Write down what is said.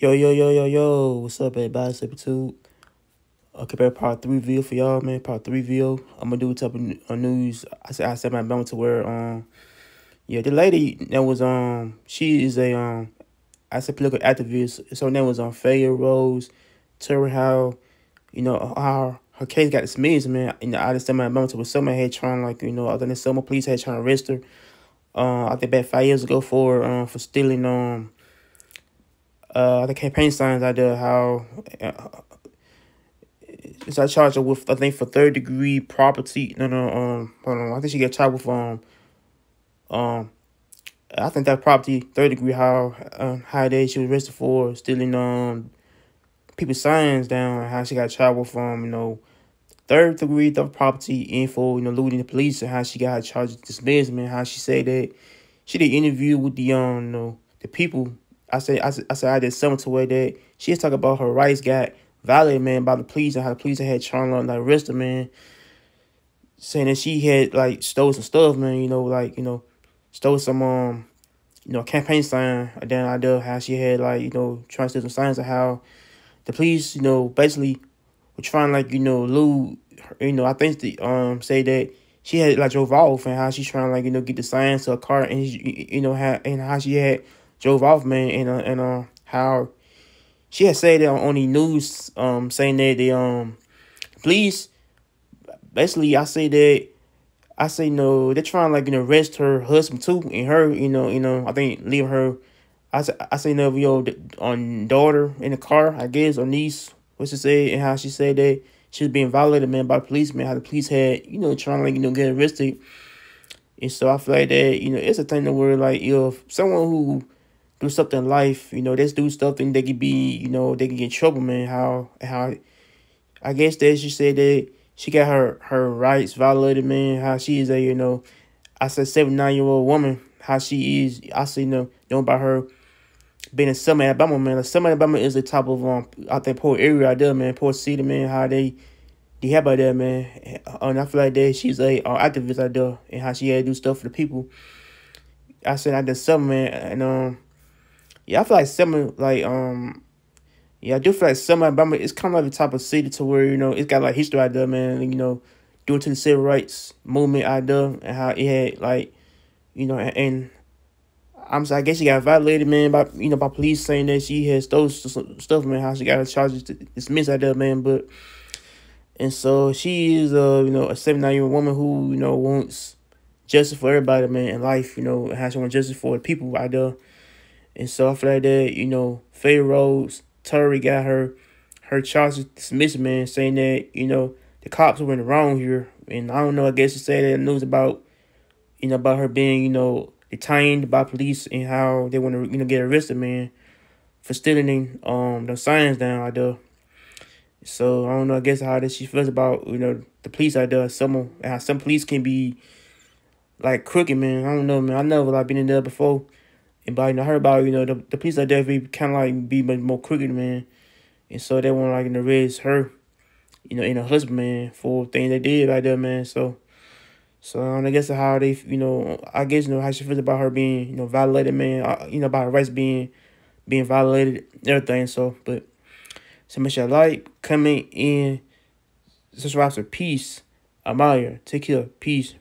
Yo, yo, yo, yo, yo. What's up, everybody? It's episode. Uh, compare part three video for y'all, man. Part three video. I'm gonna do a type of uh, news. I said I said my moment to where um yeah, the lady that was um she is a um I said political activist. So her name was on um, Faya Rose. Tell how, you know, how her case got dismissed, man. You know, I just my moment to where someone had trying like, you know, other than someone police had trying to arrest her. Uh, I think about five years ago for um for stealing um uh, the campaign signs I did how uh, I charged her with I think for third degree property. No, no, um, hold on. I think she got charged with um, um, I think that property third degree how um how they she was arrested for stealing um people's signs down. How she got charged with um you know third degree theft property info you know looting the police and how she got charged dismissed. Man, how she said that she did interview with the um you know the people I said I, I said I did something to where that she was talking about her rights got violated, man, by the police and how the police had trying to like arrest her, man. Saying that she had like stole some stuff, man, you know, like, you know, stole some um, you know, campaign sign. And then I know how she had like, you know, trying to steal some signs of how the police, you know, basically were trying like, you know, loot you know, I think the um say that she had like drove off and how she's trying like, you know, get the signs to a car and you know how and how she had drove off, man, and uh, and uh, how she had said on, on the news, um, saying that the um, police, basically, I say that, I say no, they're trying like you know arrest her husband too, and her, you know, you know, I think leave her. I say I say no, on daughter in the car, I guess, or niece, what she said, and how she said that she was being violated, man, by policemen, how the police had, you know, trying to like you know get arrested. And so I feel like that, you know, it's a thing that where like if someone who do something in life, you know, let's do something they could be, you know, they can get in trouble, man. How how I guess that she said that she got her her rights violated, man. How she is a, you know, I said seventy nine year old woman, how she is I see you know, know about her being in Selma, Alabama, man. Like Selma, Alabama is the top of um I think poor area out there, man. Poor City, man, how they they have out there, man. And I feel like that she's a uh, activist out there and how she had to do stuff for the people. I said I did something, man, and um yeah, I feel like some like um yeah, I do feel like some Alabama it's kind of like the type of city to where, you know, it's got like history out there, man, you know, due to the civil rights movement out there and how it had like, you know, and I'm sorry, I guess she got violated, man, by you know, by police saying that she had stole stuff, man, how she got her charges dismissed out there, man, but and so she is a you know a seventy nine year old woman who you know wants justice for everybody, man, in life. You know, has she want justice for the people out there and stuff like that. You know, Faya Rose, Toure got her her charges dismissed, man, saying that, you know, the cops were in the wrong here. And I don't know, I guess to say that news about, you know, about her being, you know, detained by police and how they want to, you know, get arrested, man, for stealing um the signs down out there. So I don't know, I guess how that she feels about, you know, the police out there. Some how some police can be like crooked, man. I don't know, man. I never like been in there before. And by you know, heard about you know the the police are definitely kind of like be much more crooked, man. And so they want like in to raise her, you know, and her husband, man, for things they did right there, man. So, so I guess how they, you know, I guess you know how she feels about her being, you know, violated, man. Uh, you know about her rights being, being violated, everything. So, but so make sure you like, comment, and subscribe for peace. Here. Take care. Peace.